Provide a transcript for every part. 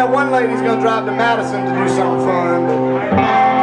That one lady's gonna drive to Madison to do something fun. But...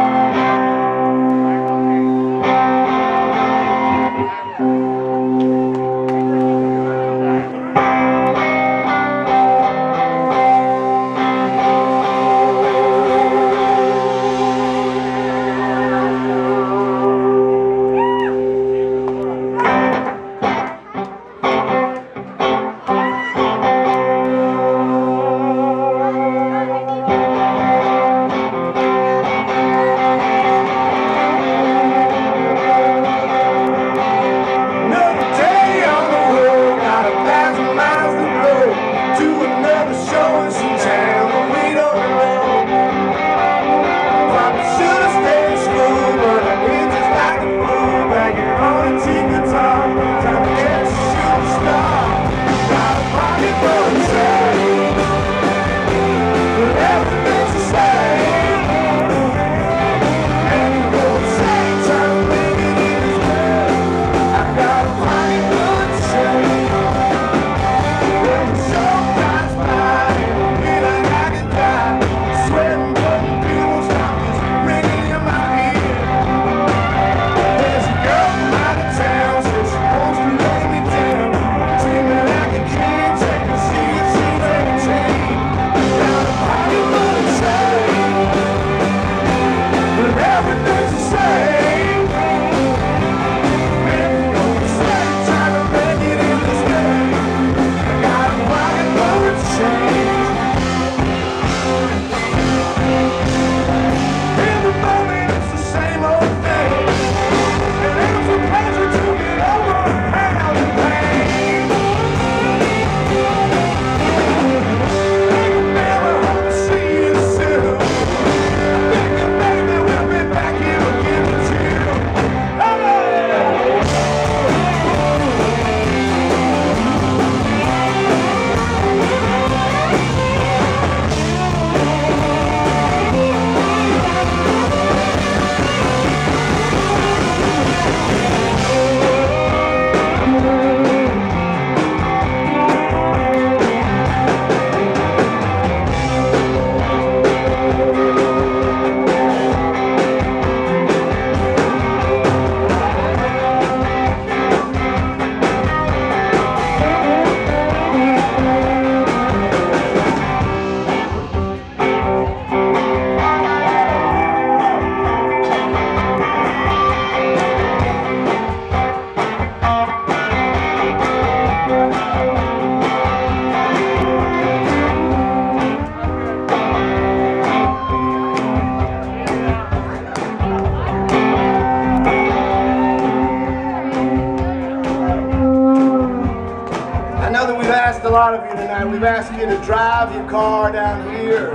asked a lot of you tonight. We've asked you to drive your car down here,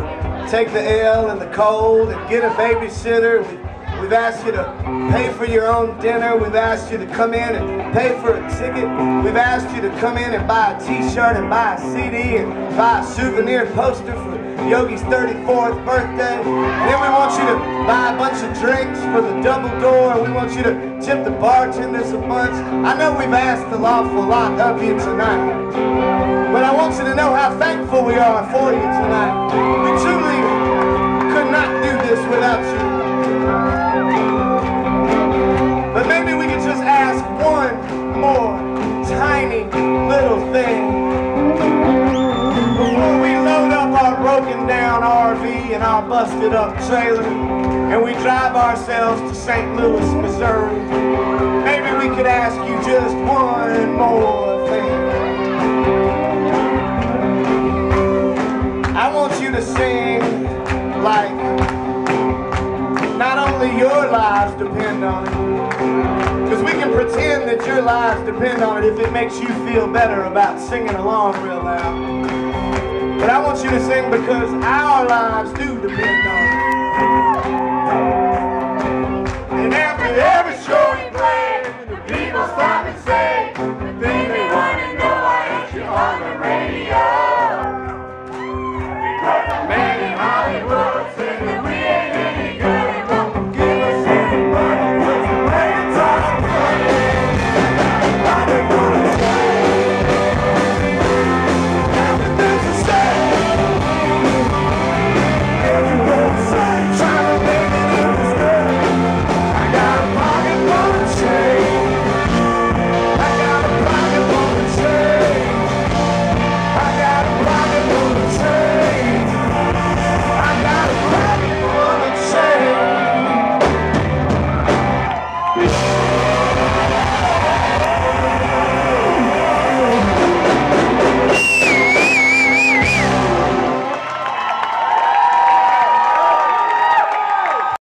take the L in the cold, and get a babysitter. We- We've asked you to pay for your own dinner. We've asked you to come in and pay for a ticket. We've asked you to come in and buy a t-shirt and buy a CD and buy a souvenir poster for Yogi's 34th birthday. And then we want you to buy a bunch of drinks for the double door. We want you to tip the bartenders a bunch. I know we've asked an awful lot of you tonight. But I want you to know how thankful we are for you tonight. We truly could not do this without you. But maybe we could just ask one more tiny little thing. Before we load up our broken down RV and our busted up trailer and we drive ourselves to St. Louis, Missouri, maybe we could ask you just one more because we can pretend that your lives depend on it if it makes you feel better about singing along real loud. But I want you to sing because our lives do depend on it.